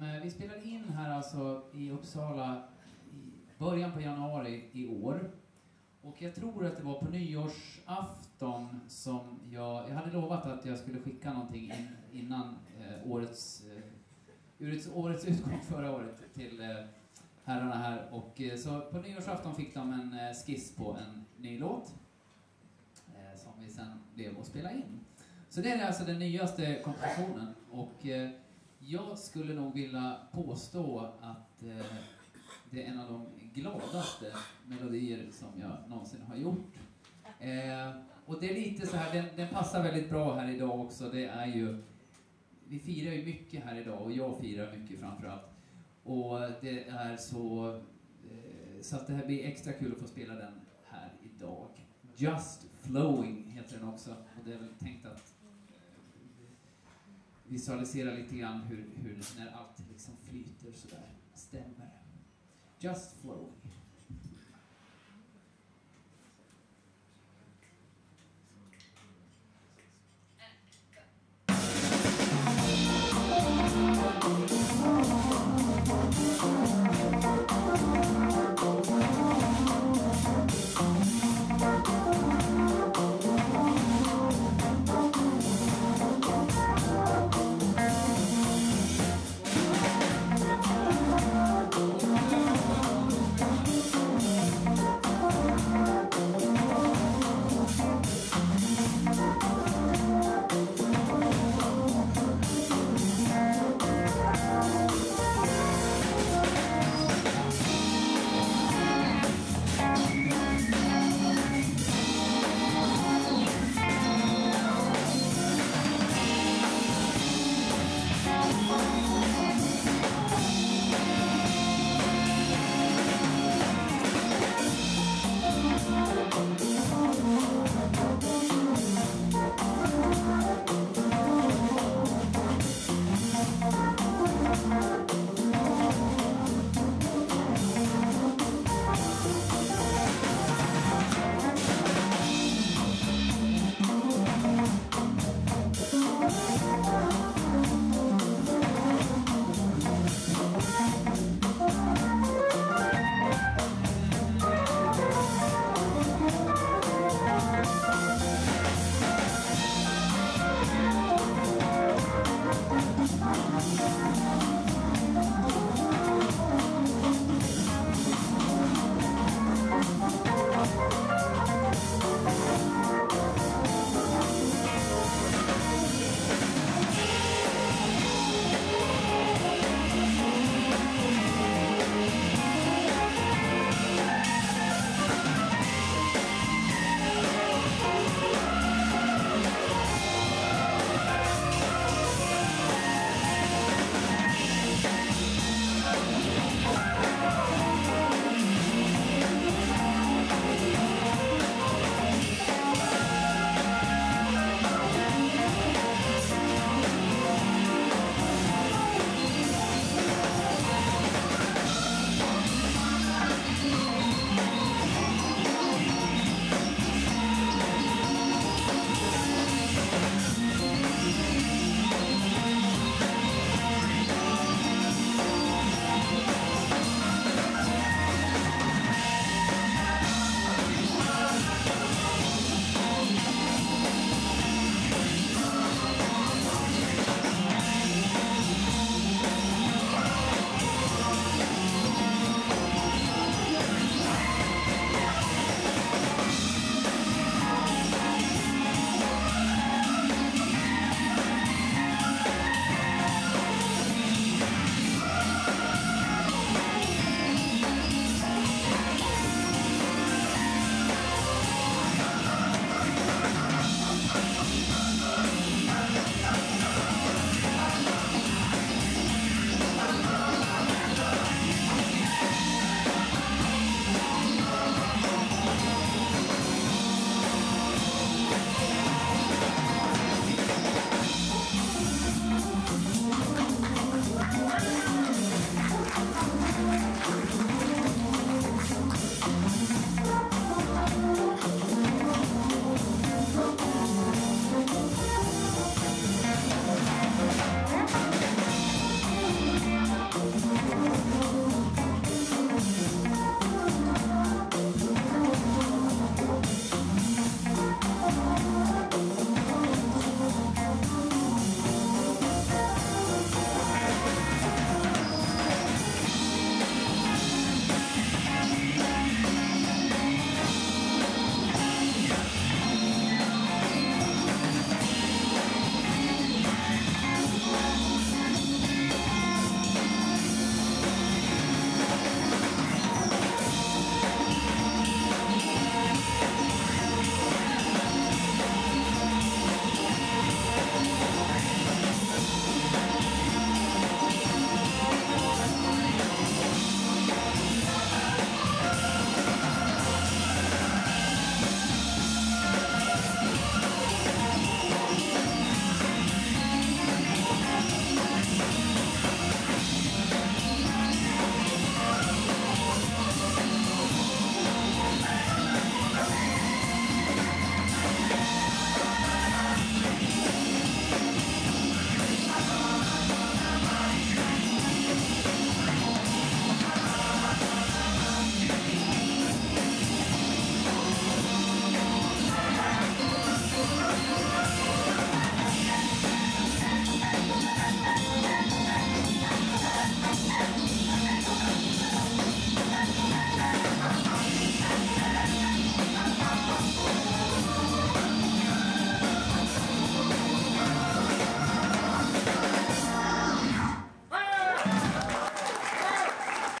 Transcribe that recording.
som vi spelade in här alltså i Uppsala i början på januari i år. Och jag tror att det var på nyårsafton som jag, jag hade lovat att jag skulle skicka någonting in, innan eh, årets, eh, årets, årets utgång förra året till eh, herrarna här. Och eh, så på nyårsafton fick de en eh, skiss på en ny låt eh, som vi sen blev att spela in. Så det är alltså den nyaste kompositionen och eh, jag skulle nog vilja påstå att eh, det är en av de gladaste melodier som jag någonsin har gjort. Eh, och det är lite så här, den, den, passar väldigt bra här idag också. Det är ju, vi firar ju mycket här idag och jag firar mycket framförallt. Och det är så, eh, så att det här blir extra kul att få spela den här idag. Just Flowing heter den också och det är väl tänkt att visualisera lite grann hur, hur när allt liksom flyter sådär, stämmer. Just Flowing.